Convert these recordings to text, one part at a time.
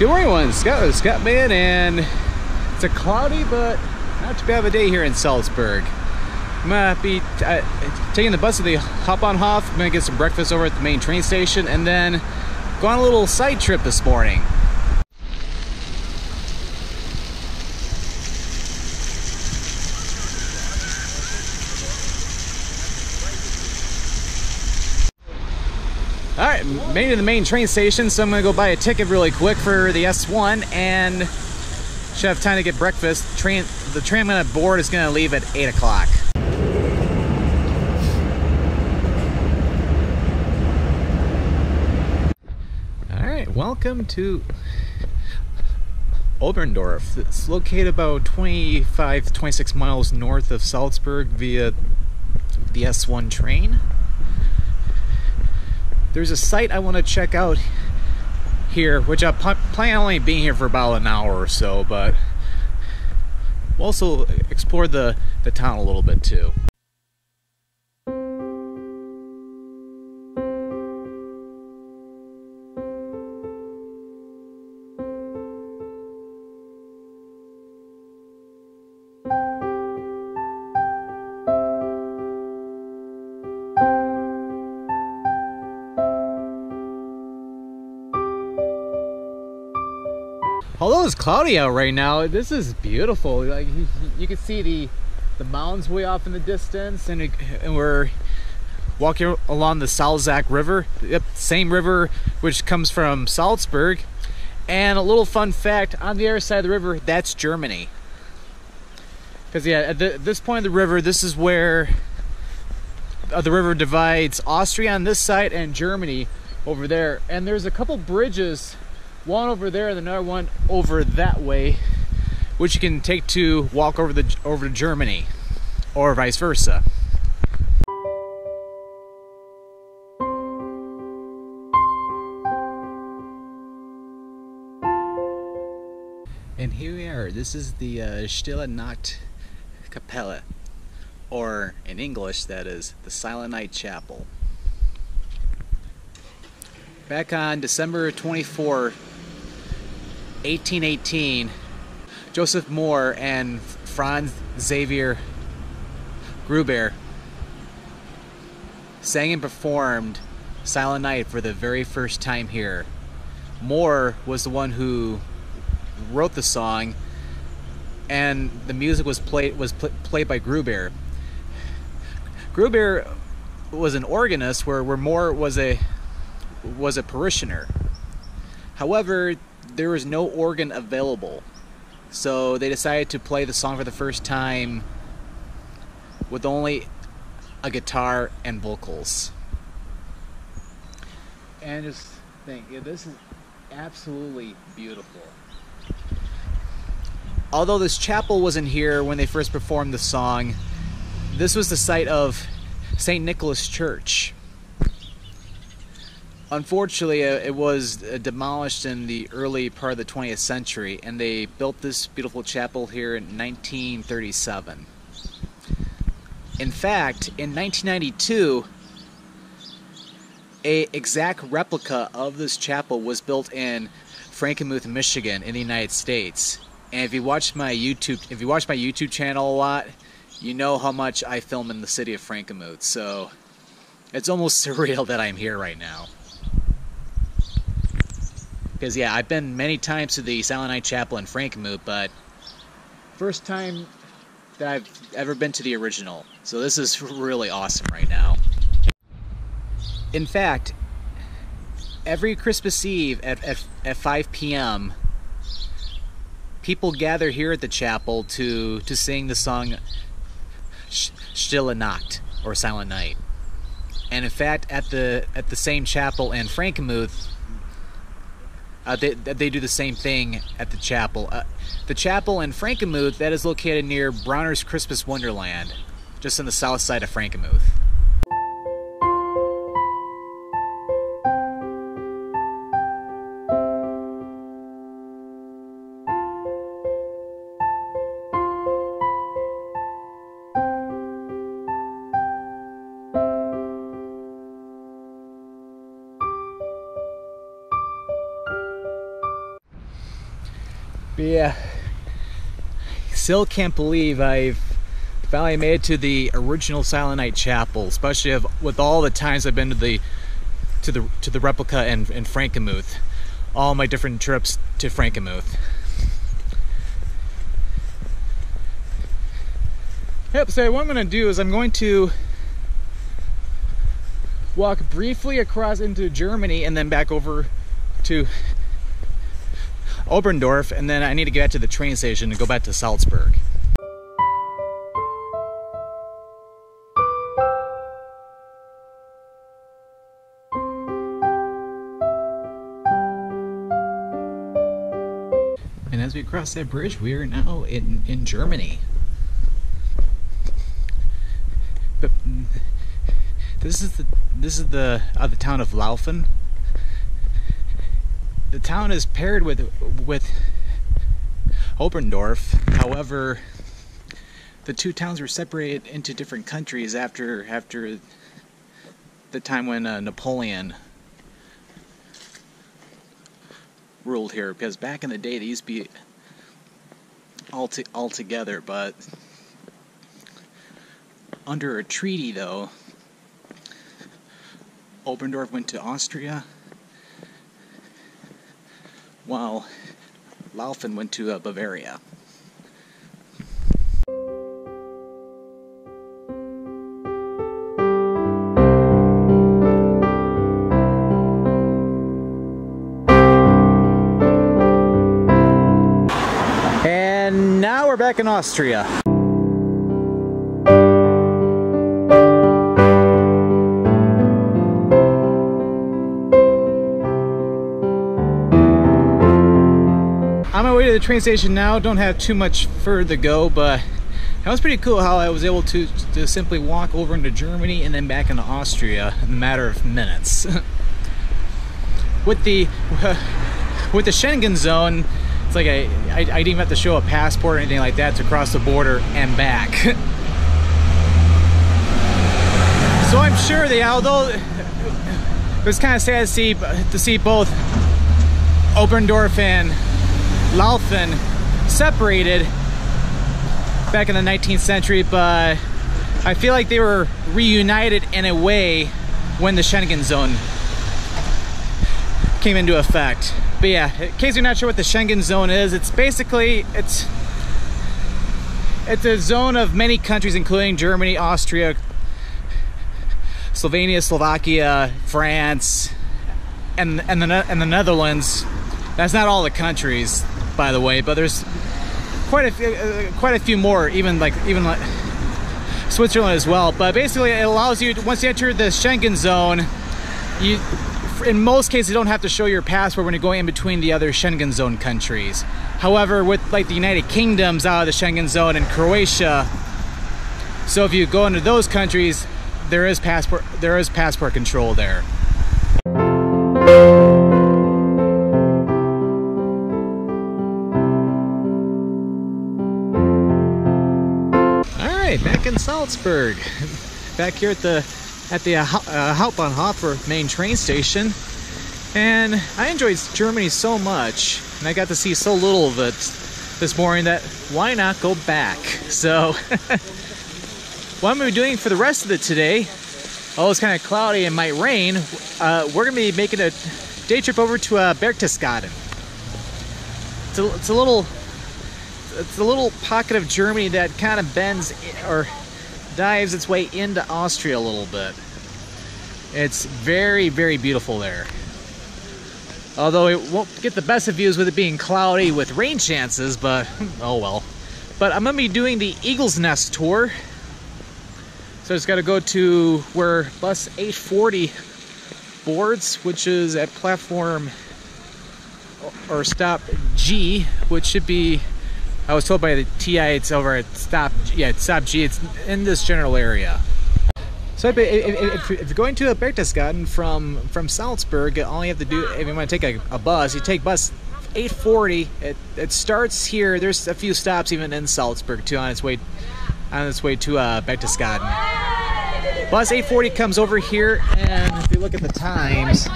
Good morning, one. Scott, Scott Man, and it's a cloudy but not too bad of a day here in Salzburg. I'm gonna be uh, taking the bus to the Hauptbahnhof. I'm gonna get some breakfast over at the main train station, and then go on a little side trip this morning. All right, made it to the main train station, so I'm gonna go buy a ticket really quick for the S1 and should have time to get breakfast. Train, the train I'm gonna board is gonna leave at eight o'clock. All right, welcome to Oberndorf. It's located about 25, 26 miles north of Salzburg via the S1 train there's a site I want to check out here, which I plan on only being here for about an hour or so, but we'll also explore the, the town a little bit too. Although it's cloudy out right now, this is beautiful. Like you, can see the the mountains way off in the distance, and, it, and we're walking along the Salzach River, yep, same river which comes from Salzburg. And a little fun fact: on the other side of the river, that's Germany. Because yeah, at, the, this point of the river, this is where uh, the river divides Austria on this side and Germany over there. And there's a couple bridges one over there and another one over that way which you can take to walk over the over to Germany or vice versa. And here we are. This is the uh, Stille Nacht Kapelle, or in English, that is the Silent Night Chapel. Back on December 24, 1818, Joseph Mohr and Franz Xaver Gruber sang and performed Silent Night for the very first time here. Moore was the one who wrote the song, and the music was played was pl played by Gruber. Gruber was an organist, where where Mohr was a was a parishioner. However, there was no organ available. So they decided to play the song for the first time with only a guitar and vocals. And just think, yeah, this is absolutely beautiful. Although this chapel wasn't here when they first performed the song, this was the site of St. Nicholas Church. Unfortunately, uh, it was uh, demolished in the early part of the 20th century, and they built this beautiful chapel here in 1937. In fact, in 1992, a exact replica of this chapel was built in Frankenmuth, Michigan, in the United States. And if you watch my YouTube, if you watch my YouTube channel a lot, you know how much I film in the city of Frankenmuth. So it's almost surreal that I'm here right now. Because, yeah, I've been many times to the Silent Night Chapel in Frankenmuth, but first time that I've ever been to the original. So this is really awesome right now. In fact, every Christmas Eve at, at, at 5 p.m., people gather here at the chapel to, to sing the song Stille Nacht, or Silent Night. And in fact, at the at the same chapel in Frankenmuth, uh, they, they do the same thing at the chapel. Uh, the chapel in Frankenmuth that is located near Bronner's Christmas Wonderland, just on the south side of Frankenmuth. But yeah, still can't believe I've finally made it to the original Silent Night Chapel, especially with all the times I've been to the to the to the replica in, in Frankenmuth, all my different trips to Frankenmuth. Yep, so what I'm to do is I'm going to walk briefly across into Germany and then back over to Oberndorf, and then I need to get to the train station and go back to Salzburg. And as we cross that bridge, we are now in, in Germany. But this is the this is the uh, the town of Laufen. The town is paired with with Oberndorf. However, the two towns were separated into different countries after after the time when uh, Napoleon ruled here. Because back in the day, they used to be all to, all together, but under a treaty, though, Oberndorf went to Austria, while Laufen went to uh, Bavaria. And now we're back in Austria. On my way to the train station now. Don't have too much further to go, but that was pretty cool how I was able to, to simply walk over into Germany and then back into Austria in a matter of minutes. with the with the Schengen zone, it's like I, I, I didn't even have to show a passport or anything like that to cross the border and back. so I'm sure they, although it was kind of sad to see to see both Oberndorf and Laufen separated back in the 19th century, but I feel like they were reunited in a way when the Schengen zone came into effect. But yeah, in case you're not sure what the Schengen zone is, it's basically it's it's a zone of many countries including Germany, Austria, Slovenia, Slovakia, France, and and the and the Netherlands. That's not all the countries by the way, but there's quite a few, uh, quite a few more, even like even like Switzerland as well. But basically, it allows you once you enter the Schengen zone, you in most cases you don't have to show your passport when you're going in between the other Schengen zone countries. However, with like the United Kingdom's out of the Schengen zone and Croatia, so if you go into those countries, there is passport there is passport control there. Back here at the at the uh, uh, main train station. And I enjoyed Germany so much, and I got to see so little of it this morning that why not go back? So, what I'm to be doing for the rest of it today, although it's kind of cloudy and might rain, uh, we're going to be making a day trip over to uh, Berchtesgaden. It's a, it's a little it's a little pocket of Germany that kind of bends or dives its way into Austria a little bit. It's very, very beautiful there. Although it won't get the best of views with it being cloudy with rain chances, but oh well. But I'm going to be doing the Eagle's Nest tour. So it's got to go to where bus 840 boards, which is at platform or stop G, which should be I was told by the TI it's over at stop, yeah, it's G. It's in this general area. So if, if, if, you're going to Berchtesgaden from from Salzburg, all you have to do if you want to take a, a bus, you take bus 840. It, it starts here. There's a few stops even in Salzburg too on its way on its way to uh, Berchtesgaden. Bus 840 comes over here, and if you look at the times,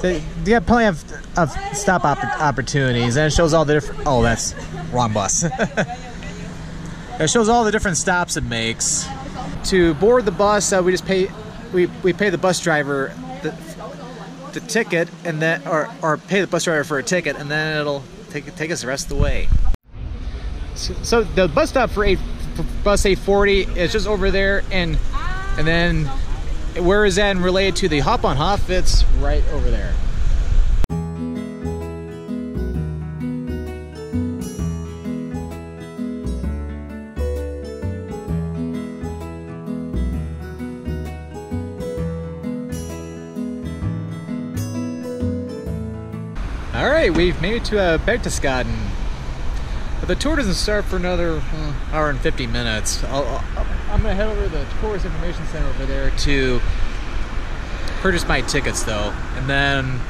they, they got plenty of, of stop op opportunities, and it shows all the different. Oh, that's wrong bus. it shows all the different stops it makes. To board the bus, uh, we just pay we we pay the bus driver the, the ticket, and then or or pay the bus driver for a ticket, and then it'll take take us the rest of the way. So, so the bus stop for eight for bus 840 is just over there, and and then where is that related to the hop on hop? It's right over there. All right, we've made it to uh, Berchtesgaden. But the tour doesn't start for another uh, hour and 50 minutes. i am going to head over to the Tourist Information Center over there to purchase my tickets though. And then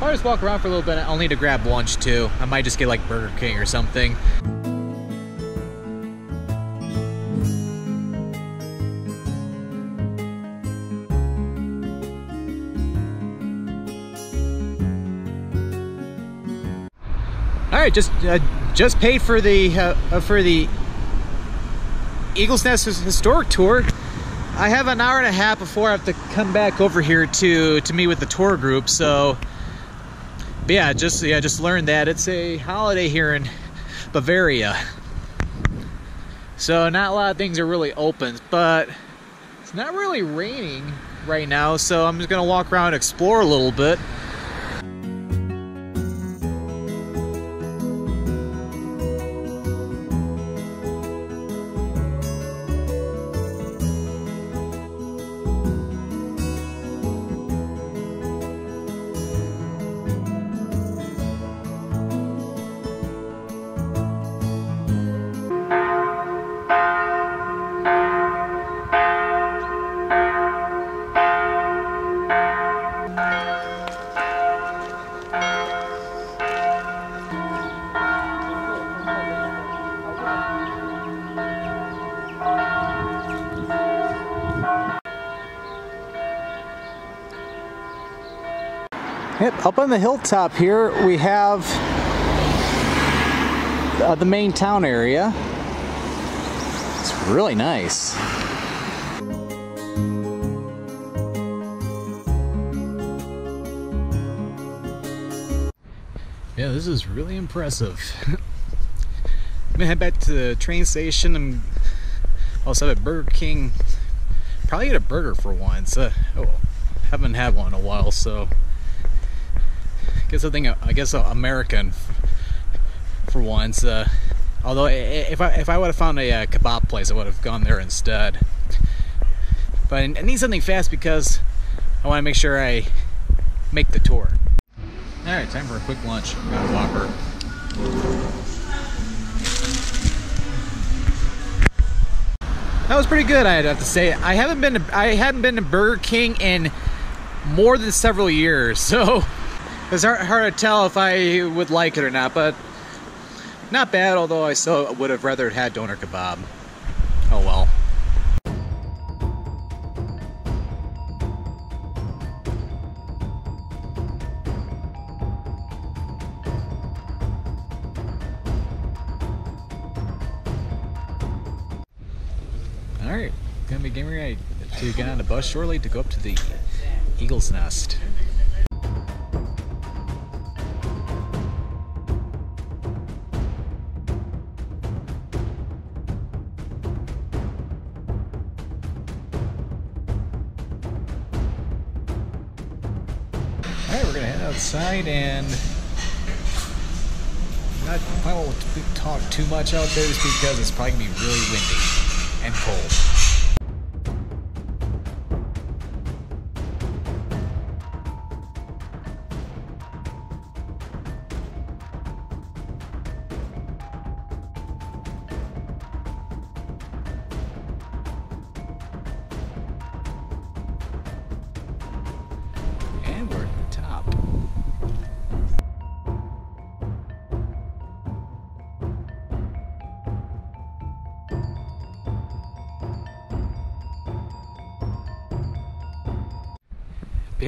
I'll just walk around for a little bit. I'll need to grab lunch too. I might just get like Burger King or something. All right, just uh, just paid for the uh, uh, for the Eagles Nest historic tour. I have an hour and a half before I have to come back over here to to meet with the tour group. So, yeah, just yeah, just learned that it's a holiday here in Bavaria. So not a lot of things are really open, but it's not really raining right now. So I'm just gonna walk around and explore a little bit. Yep, up on the hilltop here we have uh, the main town area. It's really nice. Yeah, this is really impressive. I'm gonna head back to the train station and also have a Burger King. Probably get a burger for once. Uh, oh, haven't had one in a while, so guess I think I guess American for once. Uh, although if I if I would have found a uh, kebab place, I would have gone there instead. But I need something fast because I want to make sure I make the tour. All right, time for a quick lunch. Got a Whopper. That was pretty good, I'd have to say. I haven't been to, I hadn't been to Burger King in more than several years, so it's hard, hard to tell if I would like it or not, but not bad, although I still would have rather had doner kebab. Oh well. Alright, gonna be getting ready to get on the bus shortly to go up to the Eagle's Nest. Outside and not I won't talk too much out there just because it's probably gonna be really windy and cold.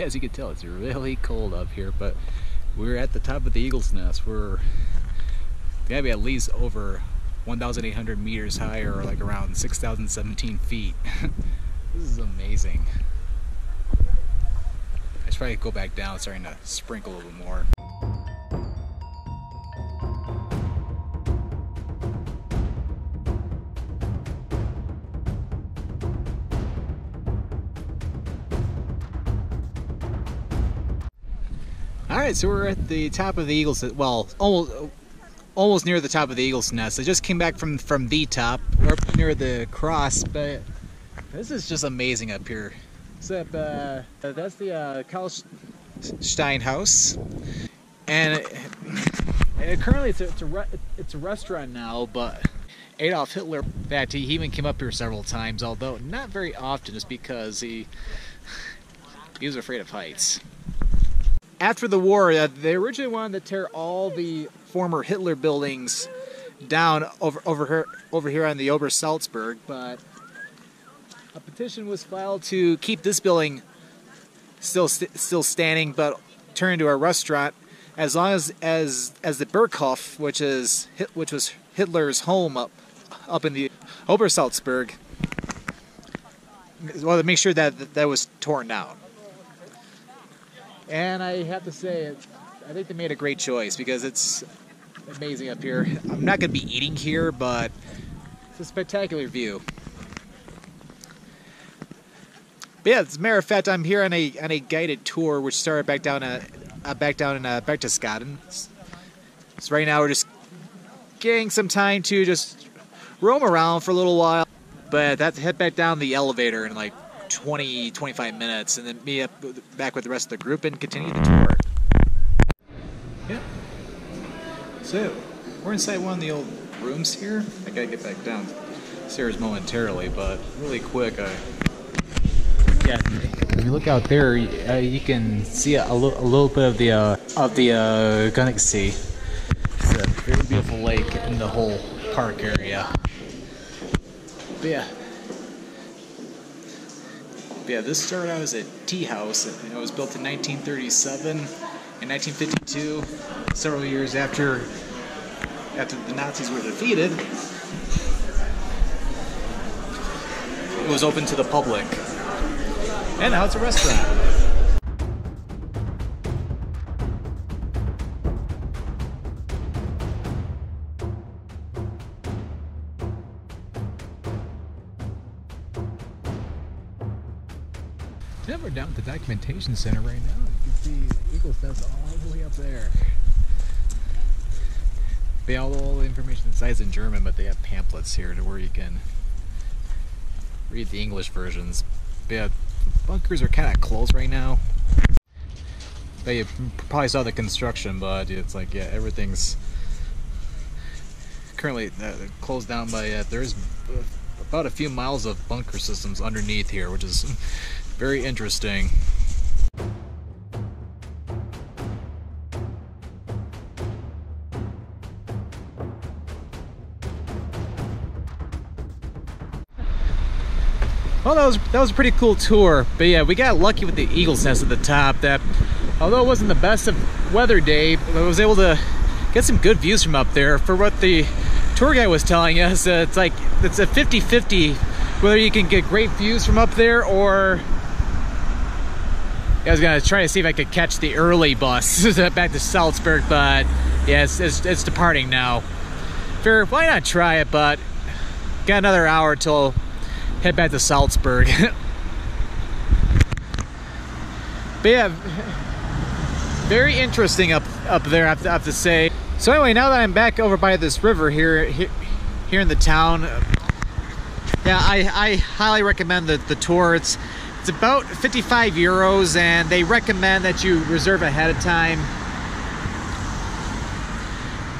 As you can tell, it's really cold up here, but we're at the top of the Eagle's Nest. We're gotta be at least over 1,800 meters high or like around 6,017 feet. this is amazing. I should probably go back down, starting to sprinkle a little more. All right, so we're at the top of the Eagles. Well, almost, almost near the top of the Eagle's nest. I just came back from from the top, or near the cross, but this is just amazing up here. Except uh, that's the uh, House, and, it, and currently it's a, it's a it's a restaurant now, but. Adolf Hitler, fact, he even came up here several times, although not very often, just because he he was afraid of heights after the war, uh, they originally wanted to tear all the former Hitler buildings down over over here over here on the Obersalzberg, but a petition was filed to keep this building still st still standing, but turn into a restaurant as long as as as the Berghof, which is which was Hitler's home up up in the Obersalzberg, well, to make sure that, that was torn down. And I have to say, I think they made a great choice because it's amazing up here. I'm not going to be eating here, but it's a spectacular view. But yeah, as a matter of fact, I'm here on a on a guided tour, which started back down uh, uh back down in uh, Berchtesgaden. So right now we're just getting some time to just roam around for a little while, but that's head back down the elevator in like 20, 25 minutes, and then meet up back with the rest of the group and continue the tour. Yeah. So, we're inside one of the old rooms here. I gotta get back downstairs momentarily, but really quick, I. Yeah, if you look out there, uh, you can see a, a, little bit of the uh, of the uh, Galaxy. It's a very beautiful lake in the whole park area. But yeah, yeah, this started out as a tea house. It was built in 1937. In 1952, several years after after the Nazis were defeated, it was open to the public. And now it's a restaurant. The documentation center right now. You can see Eagles Nest all the way up there. They all, all the information inside in German, but they have pamphlets here to where you can read the English versions. But yeah, the bunkers are kind of closed right now. You probably saw the construction, but it's like, yeah, everything's currently uh, closed down by, uh, there's about a few miles of bunker systems underneath here, which is very interesting. Well, that was that was a pretty cool tour. But yeah, we got lucky with the Eagle's Nest at the top. That although it wasn't the best of weather day, I was able to get some good views from up there. For what the tour guide was telling us, uh, it's like it's a 50-50 whether you can get great views from up there or I was gonna try to see if I could catch the early bus back to Salzburg, but yeah, it's, it's, it's departing now. Fair, why not try it? But got another hour till head back to Salzburg. but yeah, very interesting up up there. I have, to, I have to say. So anyway, now that I'm back over by this river here, here, here in the town, yeah, I, I highly recommend the, the tour. It's it's about 55 euros and they recommend that you reserve ahead of time.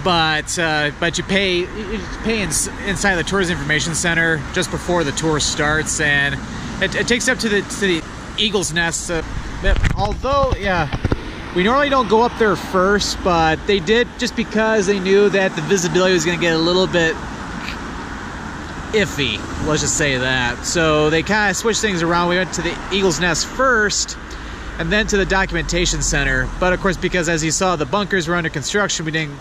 But uh, but you pay you pay in, inside the tourist information center just before the tour starts, and it, it takes up to the to the Eagle's Nest. Uh, although, yeah, we normally don't go up there first, but they did just because they knew that the visibility was going to get a little bit iffy. Let's just say that. So they kind of switched things around. We went to the Eagle's Nest first, and then to the documentation center. But of course, because as you saw, the bunkers were under construction, we didn't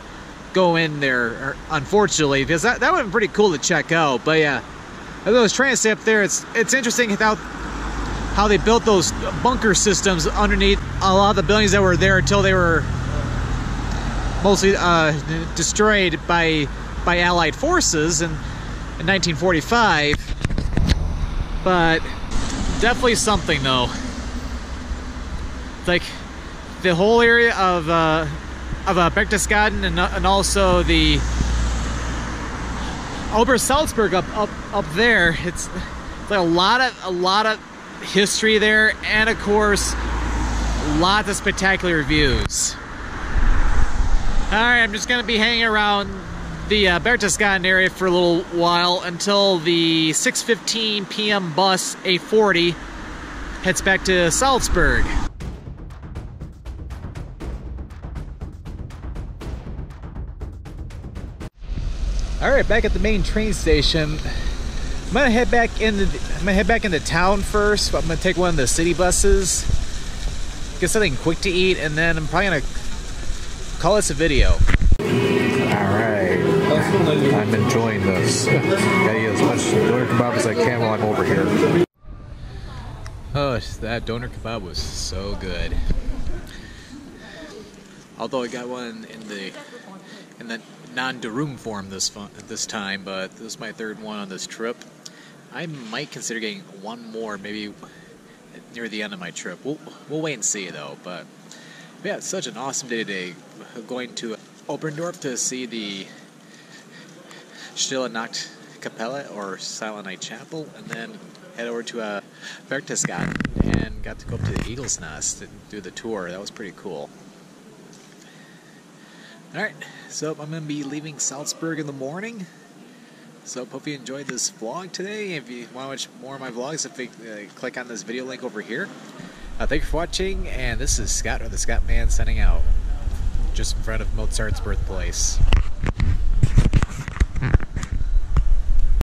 go in there, unfortunately, because that, that would have been pretty cool to check out. But yeah, as I was trying to stay up there, it's it's interesting how how they built those bunker systems underneath a lot of the buildings that were there until they were mostly uh, destroyed by by Allied forces in, in 1945. But definitely something though. Like the whole area of uh, of uh, Berchtesgaden and, and also the Obersalzberg up up up there. It's like a lot of a lot of history there, and of course, lots of spectacular views. All right, I'm just gonna be hanging around the uh, Berchtesgaden area for a little while until the 6:15 p.m. bus 840 heads back to Salzburg. All right, back at the main train station. I'm gonna head back into I'm gonna head back into town first. I'm gonna take one of the city buses, get something quick to eat, and then I'm probably gonna call this a video. I'm enjoying this. Gotta eat as much doner kebab as I can while I'm over here. Oh, that doner kebab was so good. Although I got one in the in the non-durum form this fun, this time, but this is my third one on this trip. I might consider getting one more, maybe near the end of my trip. We'll we'll wait and see though. But yeah, it's such an awesome day today. Going to Oberndorf to see the Stille Nacht Kapelle or Silent Night Chapel, and then head over to uh, Berchtesgaden and got to go up to the Eagle's Nest and do the tour. That was pretty cool. Alright, so I'm going to be leaving Salzburg in the morning. So hope you enjoyed this vlog today. If you want to watch more of my vlogs, if you uh, click on this video link over here. Uh, thank you for watching, and this is Scott or the Scott Man signing out. Just in front of Mozart's birthplace.